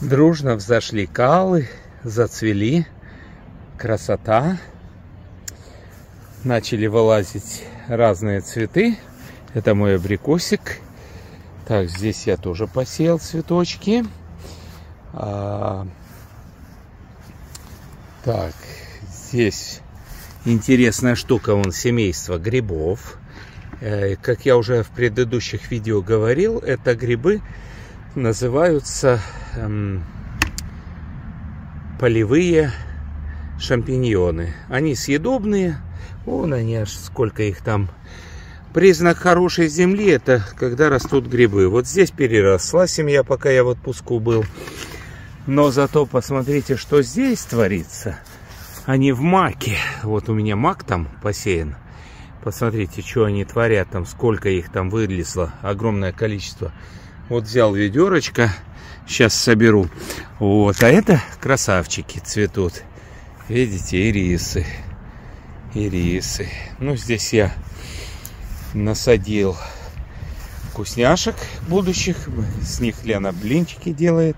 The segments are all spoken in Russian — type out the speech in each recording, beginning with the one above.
Дружно взошли калы, зацвели. Красота. Начали вылазить разные цветы. Это мой абрикосик. Так, здесь я тоже посеял цветочки. А, так, здесь интересная штука, он семейство грибов. Э, как я уже в предыдущих видео говорил, это грибы называются эм, полевые шампиньоны. Они съедобные. Вон они аж сколько их там. Признак хорошей земли это когда растут грибы. Вот здесь переросла семья, пока я в отпуску был. Но зато посмотрите, что здесь творится. Они в маке. Вот у меня мак там посеян. Посмотрите, что они творят там, сколько их там вылезло. Огромное количество. Вот взял ведерочко, сейчас соберу. Вот, а это красавчики цветут. Видите, ирисы. Ирисы. Ну, здесь я насадил вкусняшек будущих. С них Лена блинчики делает.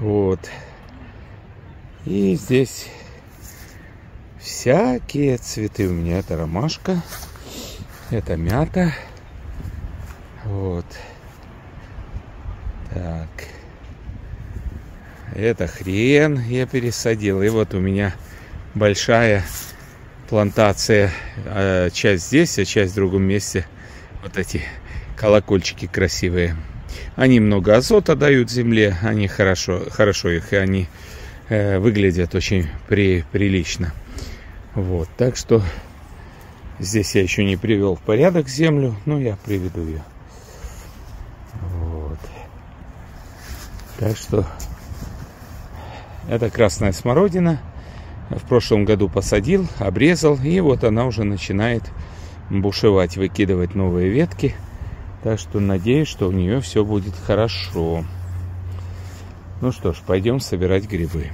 Вот. И здесь всякие цветы у меня. Это ромашка, это мята. Вот. Это хрен я пересадил. И вот у меня большая плантация. А часть здесь, а часть в другом месте. Вот эти колокольчики красивые. Они много азота дают земле. Они хорошо, хорошо их, и они э, выглядят очень при, прилично. Вот, так что здесь я еще не привел в порядок землю, но я приведу ее. Так что это красная смородина. В прошлом году посадил, обрезал, и вот она уже начинает бушевать, выкидывать новые ветки. Так что надеюсь, что у нее все будет хорошо. Ну что ж, пойдем собирать грибы.